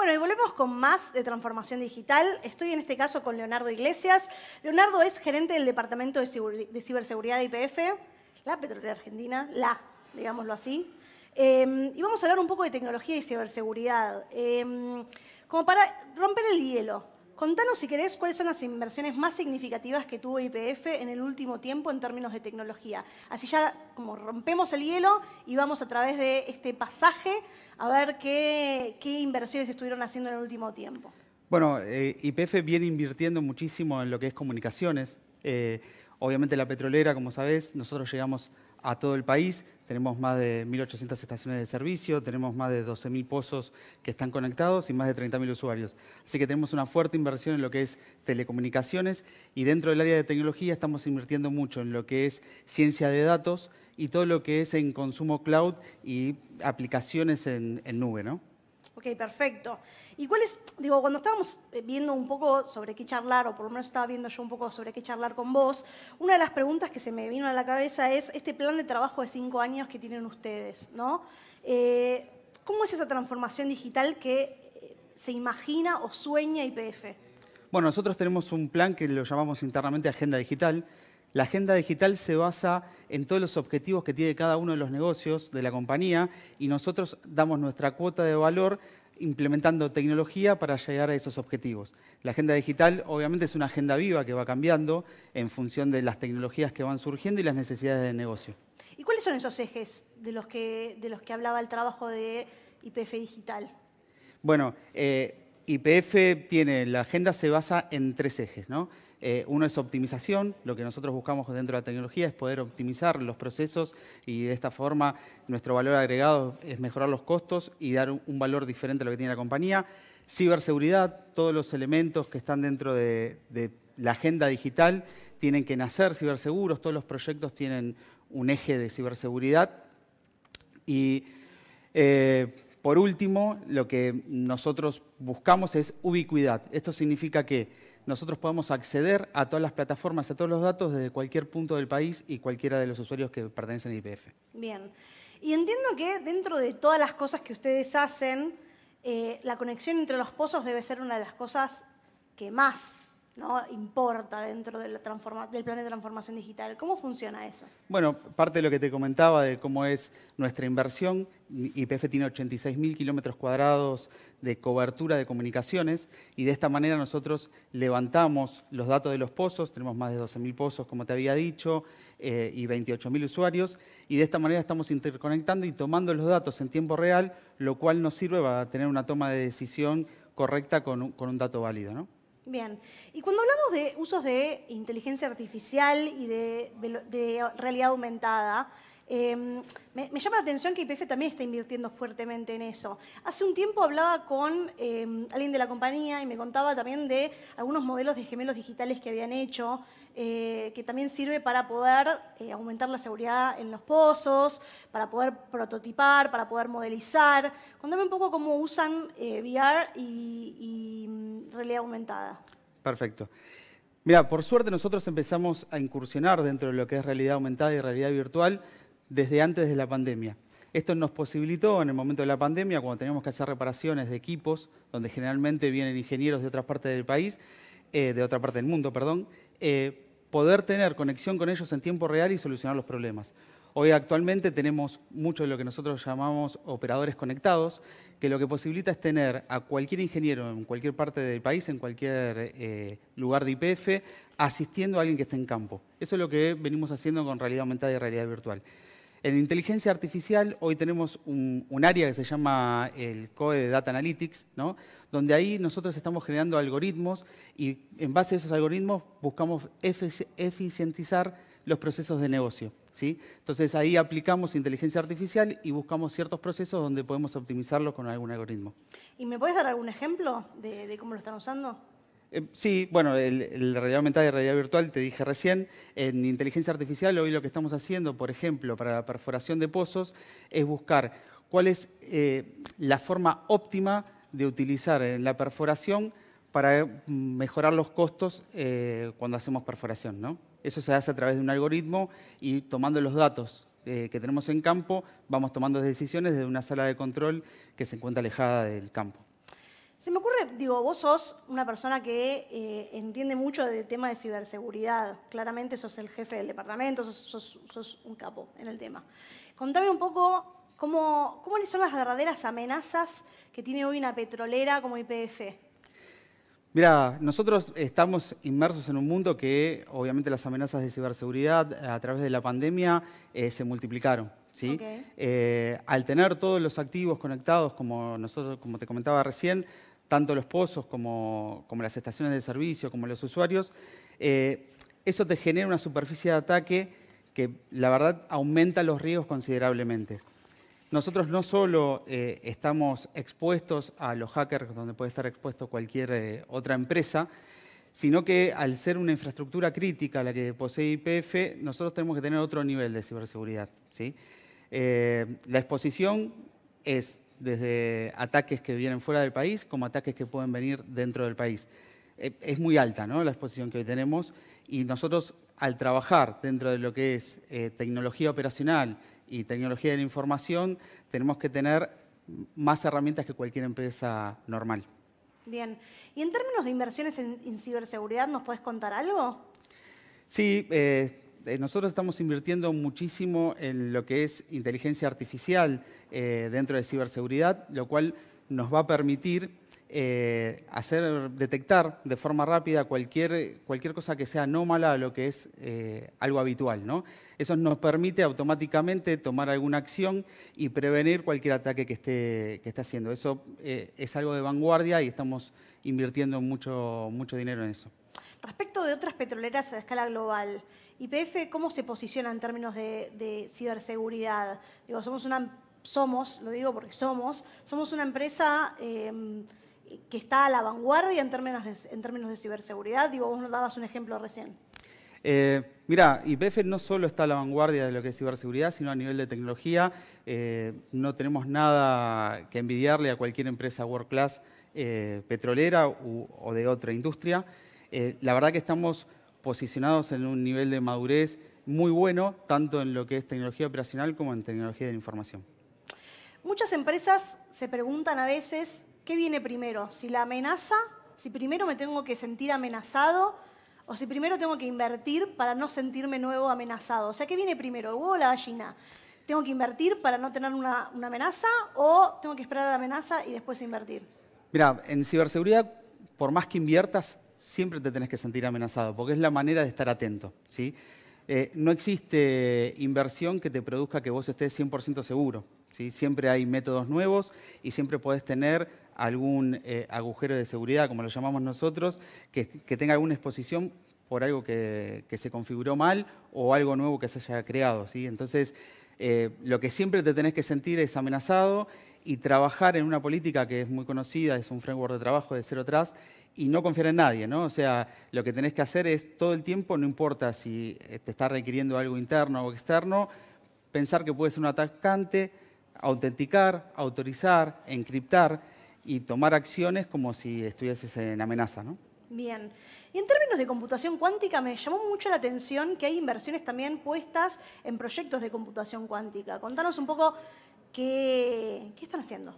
Bueno, y volvemos con más de transformación digital. Estoy en este caso con Leonardo Iglesias. Leonardo es gerente del Departamento de Ciberseguridad de IPF, la Petrolera Argentina, la, digámoslo así. Em, y vamos a hablar un poco de tecnología y ciberseguridad. Em, como para romper el hielo, contanos si querés cuáles son las inversiones más significativas que tuvo IPF en el último tiempo en términos de tecnología. Así ya como rompemos el hielo y vamos a través de este pasaje a ver qué, inversiones estuvieron haciendo en el último tiempo. Bueno, eh, IPF viene invirtiendo muchísimo en lo que es comunicaciones. Eh, obviamente la petrolera, como sabés, nosotros llegamos a todo el país. Tenemos más de 1.800 estaciones de servicio, tenemos más de 12.000 pozos que están conectados y más de 30.000 usuarios. Así que tenemos una fuerte inversión en lo que es telecomunicaciones y dentro del área de tecnología estamos invirtiendo mucho en lo que es ciencia de datos y todo lo que es en consumo cloud y aplicaciones en, nube, ¿no? Ok, perfecto. ¿Y cuál es, digo, cuando estábamos eh, viendo un poco sobre qué charlar, o por lo menos estaba viendo yo un poco sobre qué charlar con vos, una de las preguntas que se me vino a la cabeza es este plan de trabajo de cinco años que tienen ustedes, ¿no? Eh, ¿Cómo es esa transformación digital que eh, se imagina o sueña IPF? Bueno, nosotros tenemos un plan que lo llamamos internamente Agenda Digital. La agenda digital se basa en todos los objetivos que tiene cada uno de los negocios de la compañía y nosotros damos nuestra cuota de valor implementando tecnología para llegar a esos objetivos. La agenda digital obviamente es una agenda viva que va cambiando en función de las tecnologías que van surgiendo y las necesidades del negocio. ¿Y cuáles son esos ejes de los que, de los que hablaba el trabajo de IPF Digital? Bueno, eh, IPF tiene, la agenda se basa en tres ejes, ¿no? Eh, uno es optimización, lo que nosotros buscamos dentro de la tecnología es poder optimizar los procesos y de esta forma nuestro valor agregado es mejorar los costos y dar un, valor diferente a lo que tiene la compañía. Ciberseguridad, todos los elementos que están dentro de, la agenda digital tienen que nacer ciberseguros, todos los proyectos tienen un eje de ciberseguridad. Y eh, por último, lo que nosotros buscamos es ubicuidad. Esto significa que nosotros podemos acceder a todas las plataformas, a todos los datos desde cualquier punto del país y cualquiera de los usuarios que pertenecen a IPF. Bien. Y entiendo que dentro de todas las cosas que ustedes hacen, eh, la conexión entre los pozos debe ser una de las cosas que más ¿no? importa dentro del plan de transformación digital. ¿Cómo funciona eso? Bueno, parte de lo que te comentaba de cómo es nuestra inversión, IPF tiene 86.000 kilómetros cuadrados de cobertura de comunicaciones y de esta manera nosotros levantamos los datos de los pozos, tenemos más de 12.000 pozos como te había dicho eh, y 28.000 usuarios y de esta manera estamos interconectando y tomando los datos en tiempo real, lo cual nos sirve para tener una toma de decisión correcta con un, con un dato válido. ¿no? Bien, y cuando hablamos de usos de inteligencia artificial y de, realidad aumentada, em, me, llama la atención que IPF también está invirtiendo fuertemente en eso. Hace un tiempo hablaba con em, alguien de la compañía y me contaba también de algunos modelos de gemelos digitales que habían hecho eh, que también sirve para poder eh, aumentar la seguridad en los pozos, para poder prototipar, para poder modelizar. Contame un poco cómo usan eh, VR y, mm, realidad aumentada. Perfecto. Mira, por suerte nosotros empezamos a incursionar dentro de lo que es realidad aumentada y realidad virtual desde antes de la pandemia. Esto nos posibilitó en el momento de la pandemia, cuando teníamos que hacer reparaciones de equipos, donde generalmente vienen ingenieros de otras partes del país, de otra parte del mundo, perdón, eh, poder tener conexión con ellos en tiempo real y solucionar los problemas. Hoy actualmente tenemos mucho de lo que nosotros llamamos operadores conectados, que lo que posibilita es tener a cualquier ingeniero en cualquier parte del país, en cualquier eh, lugar de IPF, asistiendo a alguien que esté en campo. Eso es lo que venimos haciendo con realidad aumentada y realidad virtual. En inteligencia artificial hoy tenemos un, área que se llama el COE de Data Analytics, ¿no? donde ahí nosotros estamos generando algoritmos y en base a esos algoritmos buscamos eficientizar los procesos de negocio. ¿sí? Entonces ahí aplicamos inteligencia artificial y buscamos ciertos procesos donde podemos optimizarlos con algún algoritmo. ¿Y me puedes dar algún ejemplo de cómo lo están usando? Eh, sí, bueno, el, realidad aumentada y realidad virtual, te dije recién, en inteligencia artificial hoy lo que estamos haciendo, por ejemplo, para la perforación de pozos, es buscar cuál es eh, la forma óptima de utilizar la perforación para mejorar los costos eh, cuando hacemos perforación. ¿no? Eso se hace a través de un algoritmo y tomando los datos que tenemos en campo, vamos tomando decisiones desde una sala de control que se encuentra alejada del campo. Se me ocurre, digo, vos sos una persona que eh, entiende mucho del tema de ciberseguridad. Claramente sos el jefe del departamento, sos, un capo en el tema. Contame un poco cómo, cómo son las verdaderas amenazas que tiene hoy una petrolera como IPF. Mira, nosotros estamos inmersos en un mundo que obviamente las amenazas de ciberseguridad a través de la pandemia eh, se multiplicaron. ¿sí? Eh, al tener todos los activos conectados, como, nosotros, como te comentaba recién, tanto los pozos como, las estaciones de servicio, como los usuarios, eh, eso te genera una superficie de ataque que la verdad aumenta los riesgos considerablemente. Nosotros no solo eh, estamos expuestos a los hackers, donde puede estar expuesto cualquier eh, otra empresa, sino que al ser una infraestructura crítica la que posee IPF, nosotros tenemos que tener otro nivel de ciberseguridad. ¿sí? la exposición es desde ataques que vienen fuera del país como ataques que pueden venir dentro del país. Eh, es muy alta ¿no? la exposición que hoy tenemos y nosotros al trabajar dentro de lo que es eh, tecnología operacional y tecnología de la información, tenemos que tener más herramientas que cualquier empresa normal. Bien. ¿Y en términos de inversiones en, ciberseguridad, nos puedes contar algo? Sí, eh, eh, nosotros estamos invirtiendo muchísimo en lo que es inteligencia artificial eh, dentro de ciberseguridad, lo cual nos va a permitir eh, hacer detectar de forma rápida cualquier, cualquier cosa que sea anómala a lo que es algo habitual. ¿no? Eso nos permite automáticamente tomar alguna acción y prevenir cualquier ataque que esté, que esté haciendo. Eso es algo de vanguardia y estamos invirtiendo mucho, mucho dinero en eso. Respecto de otras petroleras a escala global, ¿YPF cómo se posiciona en términos de, ciberseguridad? Digo, somos una, somos, lo digo porque somos, somos una empresa em, que está a la vanguardia en términos de, ciberseguridad. Digo, vos nos dabas un ejemplo recién. Eh, mira, YPF no solo está a la vanguardia de lo que es ciberseguridad, sino a nivel de tecnología. Eh, no tenemos nada que envidiarle a cualquier empresa world class eh, petrolera o de otra industria. la verdad que estamos posicionados en un nivel de madurez muy bueno, tanto en lo que es tecnología operacional como en tecnología de la información. Muchas empresas se preguntan a veces, ¿qué viene primero? Si la amenaza, si primero me tengo que sentir amenazado o si primero tengo que invertir para no sentirme nuevo amenazado. O sea, ¿qué viene primero, el huevo o la gallina? ¿Tengo que invertir para no tener una, una amenaza o tengo que esperar a la amenaza y después invertir? Mira, en ciberseguridad, por más que inviertas, siempre te tenés que sentir amenazado, porque es la manera de estar atento. ¿sí? Eh, no existe inversión que te produzca que vos estés 100% seguro. ¿sí? Siempre hay métodos nuevos y siempre podés tener algún eh, agujero de seguridad, como lo llamamos nosotros, que, tenga alguna exposición por algo que, se configuró mal o algo nuevo que se haya creado. ¿sí? Entonces, eh, lo que siempre te tenés que sentir es amenazado y trabajar en una política que es muy conocida, es un framework de trabajo de cero atrás, y no confiar en nadie, ¿no? O sea, lo que tenés que hacer es todo el tiempo, no importa si eh, te está requiriendo algo interno o externo, pensar que puede ser un atacante, autenticar, autorizar, encriptar y tomar acciones como si estuvieses en amenaza, ¿no? Bien. Y en términos de computación cuántica, me llamó mucho la atención que hay inversiones también puestas en proyectos de computación cuántica. Contanos un poco qué, están haciendo.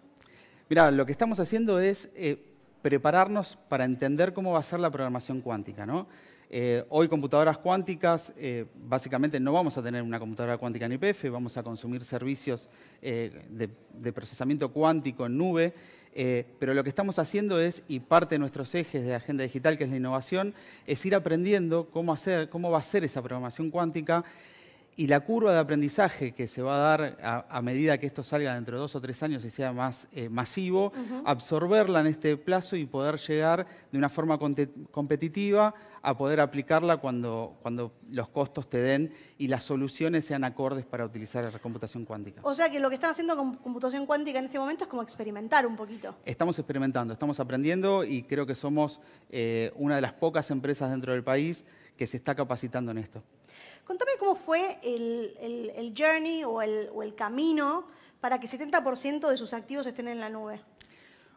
Mira, lo que estamos haciendo es eh, prepararnos para entender cómo va a ser la programación cuántica. ¿no? Eh, hoy computadoras cuánticas, eh, básicamente no vamos a tener una computadora cuántica en IPF, vamos a consumir servicios de, procesamiento cuántico en nube, pero lo que estamos haciendo es, y parte de nuestros ejes de agenda digital, que es la innovación, es ir aprendiendo cómo, cómo va a ser esa programación cuántica y la curva de aprendizaje que se va a dar a, medida que esto salga dentro de dos o tres años y sea más eh, masivo, absorberla en este plazo y poder llegar de una forma competitiva a poder aplicarla cuando, cuando los costos te den y las soluciones sean acordes para utilizar la computación cuántica. O sea que lo que están haciendo con computación cuántica en este momento es como experimentar un poquito. Estamos experimentando, estamos aprendiendo y creo que somos eh, una de las pocas empresas dentro del país que se está capacitando en esto. Contame cómo fue el, journey o el, camino para que 70% de sus activos estén en la nube.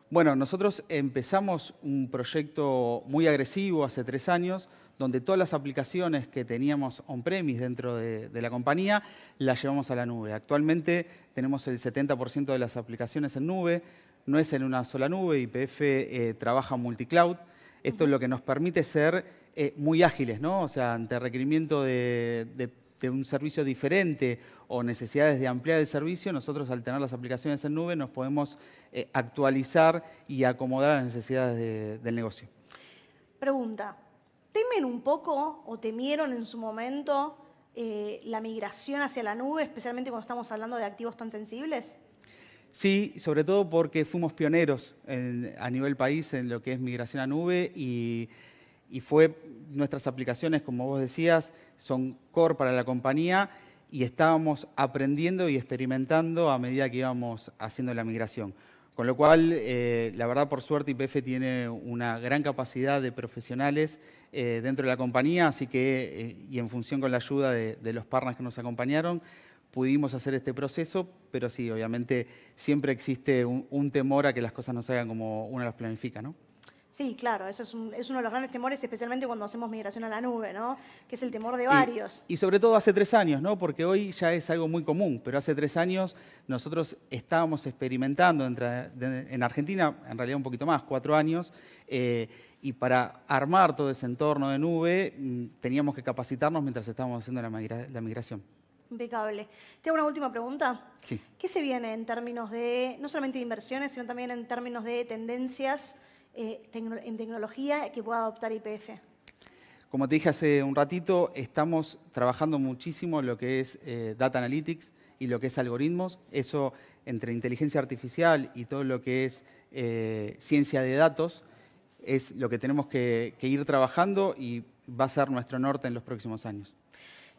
Bueno, nosotros empezamos un proyecto muy agresivo hace tres años, donde todas las aplicaciones que teníamos on-premise dentro de, la compañía las llevamos a la nube. Actualmente tenemos el 70% de las aplicaciones en nube, no es en una sola nube, IPF eh, trabaja multicloud. Esto es lo que nos permite ser eh, muy ágiles, ¿no? O sea, ante requerimiento de, un servicio diferente o necesidades de ampliar el servicio, nosotros al tener las aplicaciones en nube nos podemos eh, actualizar y acomodar a las necesidades del negocio. Pregunta, ¿temen un poco o temieron en su momento la migración hacia la nube, especialmente cuando estamos hablando de activos tan sensibles? Sí, sobre todo porque fuimos pioneros a nivel país en lo que es migración a nube y, fue nuestras aplicaciones, como vos decías, son core para la compañía y estábamos aprendiendo y experimentando a medida que íbamos haciendo la migración. Con lo cual, eh, la verdad, por suerte, IPF tiene una gran capacidad de profesionales eh, dentro de la compañía, así que, eh, y en función con la ayuda de, de los partners que nos acompañaron, pudimos hacer este proceso, pero sí, obviamente siempre existe un, temor a que las cosas no salgan como uno las planifica, ¿no? Sí, claro, eso es, uno de los grandes temores, especialmente cuando hacemos migración a la nube, ¿no? Que es el temor de varios. Y, sobre todo hace tres años, ¿no? Porque hoy ya es algo muy común, pero hace tres años nosotros estábamos experimentando en Argentina, en realidad un poquito más, cuatro años, eh, y para armar todo ese entorno de nube mm, teníamos que capacitarnos mientras estábamos haciendo la migración. Impecable. Te hago una última pregunta. Sí. ¿Qué se viene en términos de, no solamente de inversiones, sino también en términos de tendencias eh, en tecnología que pueda adoptar IPF? Como te dije hace un ratito, estamos trabajando muchísimo en lo que es eh, Data Analytics y lo que es algoritmos. Eso entre inteligencia artificial y todo lo que es eh, ciencia de datos es lo que tenemos que ir trabajando y va a ser nuestro norte en los próximos años.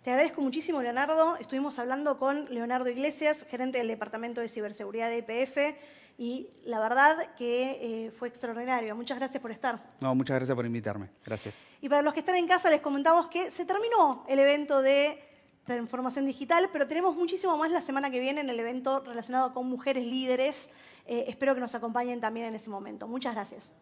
Te agradezco muchísimo, Leonardo. Estuvimos hablando con Leonardo Iglesias, gerente del Departamento de Ciberseguridad de IPF, y la verdad que eh, fue extraordinario. Muchas gracias por estar. No, muchas gracias por invitarme. Gracias. Y para los que están en casa, les comentamos que se terminó el evento de transformación digital, pero tenemos muchísimo más la semana que viene en el evento relacionado con mujeres líderes. Eh, espero que nos acompañen también en ese momento. Muchas gracias.